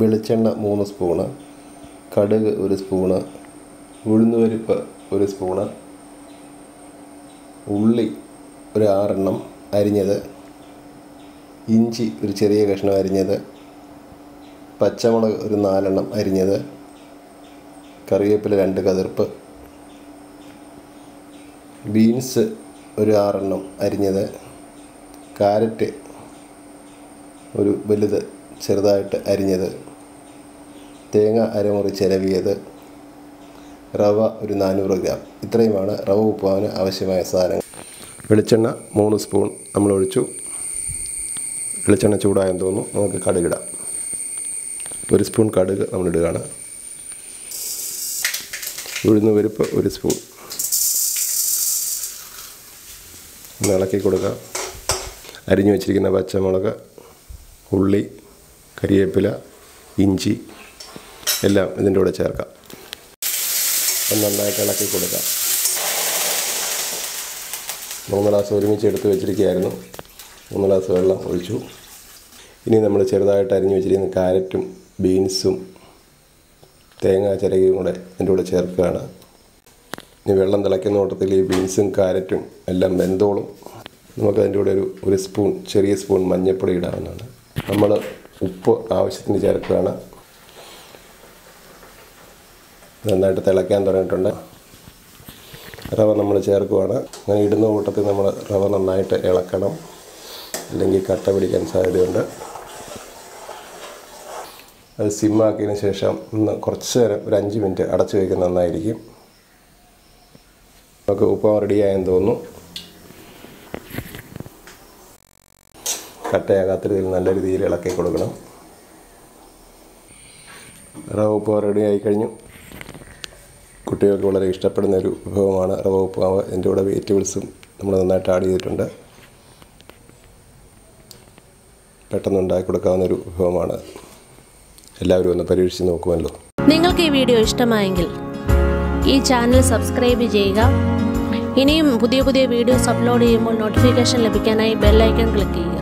വെളിച്ചെണ്ണ മൂന്ന് സ്പൂണ് കടുക് ഒരു സ്പൂണ് ഉഴുന്നുപരിപ്പ് ഒരു സ്പൂണ് ഉള്ളി ഒരു ആറെണ്ണം അരിഞ്ഞത് ഇഞ്ചി ഒരു ചെറിയ കഷ്ണം അരിഞ്ഞത് പച്ചമുളക് ഒരു നാലെണ്ണം അരിഞ്ഞത് കറിവേപ്പില രണ്ട് കതിർപ്പ് ബീൻസ് ഒരു ആറെണ്ണം അരിഞ്ഞത് കാരറ്റ് ഒരു വലുത് ചെറുതായിട്ട് അരിഞ്ഞത്. തേങ്ങ അരമുറി ചിരവിയത് റവ ഒരു നാനൂറ് ഗ്രാം. ഇത്രയുമാണ് റവ ഉപ്പാവിന് ആവശ്യമായ സാധനങ്ങൾ. വെളിച്ചെണ്ണ മൂന്ന് സ്പൂൺ നമ്മൾ ഒഴിച്ചു. വെളിച്ചെണ്ണ ചൂടായെന്ന് തോന്നുന്നു. നമുക്ക് കടുകിടാം ഒരു സ്പൂൺ കടുക് നമ്മളിടുകയാണ് ഉഴുന്ന് പരിപ്പ് ഒരു സ്പൂൺ. ഒന്ന് ഇളക്കി കൊടുക്കുക അരിഞ്ഞു വെച്ചിരിക്കുന്ന പച്ചമുളക് ഉള്ളി കരിവേപ്പില ഇഞ്ചി എല്ലാം ഇതിന്റെ കൂടെ ചേർക്കാം. നന്നായിട്ട് ഇളക്കി കൊടുക്കാം. മൂന്ന് ഗ്ലാസ് ഒരുമിച്ച് എടുത്ത് വെച്ചിരിക്കുകയായിരുന്നു. മൂന്ന് ഗ്ലാസ് വെള്ളം ഒഴിച്ചു. ഇനി നമ്മൾ ചെറുതായിട്ട് അരിഞ്ഞു വെച്ചിരിക്കുന്ന കാരറ്റും ബീൻസും തേങ്ങ ചിരകയും കൂടെ ഇതിന്റെ കൂടെ ചേർക്കുകയാണ്. ഇനി വെള്ളം തിളയ്ക്കുന്ന ഓട്ടത്തിൽ ഈ ബീൻസും കാരറ്റും എല്ലാം വെന്തോളും. നമുക്ക് അതിന്റെ കൂടെ ഒരു ഒരു സ്പൂൺ ചെറിയ സ്പൂൺ മഞ്ഞൾപ്പൊടി ഇടാവുന്നതാണ്. നമ്മൾ ഉപ്പ് ആവശ്യത്തിന് ചേർക്കുകയാണ്. നന്നായിട്ട് തിളയ്ക്കാൻ തുടങ്ങിയിട്ടുണ്ട്. റവ നമ്മൾ ചേർക്കുവാണ്. അങ്ങനെ ഇടുന്ന കൂട്ടത്തിൽ നമ്മൾ റവ നന്നായിട്ട് ഇളക്കണം. അല്ലെങ്കിൽ കട്ട പിടിക്കാൻ സാധ്യതയുണ്ട്. അത് സിമ്മാക്കിയതിന് ശേഷം ഒന്ന് കുറച്ച് നേരം ഒരു അഞ്ച് മിനിറ്റ് അടച്ചു വയ്ക്കുന്നത് നന്നായിരിക്കും. നമുക്ക് ഉപ്പം റെഡിയായെന്ന് തോന്നുന്നു. കട്ടയാകാത്ത രീതിയിൽ നല്ല രീതിയിൽ ഇളക്കി കൊടുക്കണം. റവ ഉപ്പം റെഡി ആയി കഴിഞ്ഞു. കുട്ടികൾക്ക് വളരെ ഇഷ്ടപ്പെടുന്ന ഒരു വിഭവമാണ് റവ ഉപ്പുമാവ് എന്റെ കൂടെ വെജിറ്റബിൾസും നമ്മൾ നന്നായിട്ട് ആഡ് ചെയ്തിട്ടുണ്ട്. പെട്ടെന്ന് ഉണ്ടാക്കി കൊടുക്കാവുന്ന ഒരു വിഭവമാണ്. എല്ലാവരും ഒന്ന് പരീക്ഷിച്ച് നോക്കുമല്ലോ. നിങ്ങൾക്ക് ഈ വീഡിയോ ഇഷ്ടമായെങ്കിൽ ഈ ചാനൽ സബ്സ്ക്രൈബ് ചെയ്യുക. ഇനിയും പുതിയ പുതിയ വീഡിയോസ് അപ്ലോഡ് ചെയ്യുമ്പോൾ നോട്ടിഫിക്കേഷൻ ലഭിക്കാനായി ബെല്ലൈക്കൺ ക്ലിക്ക് ചെയ്യുക.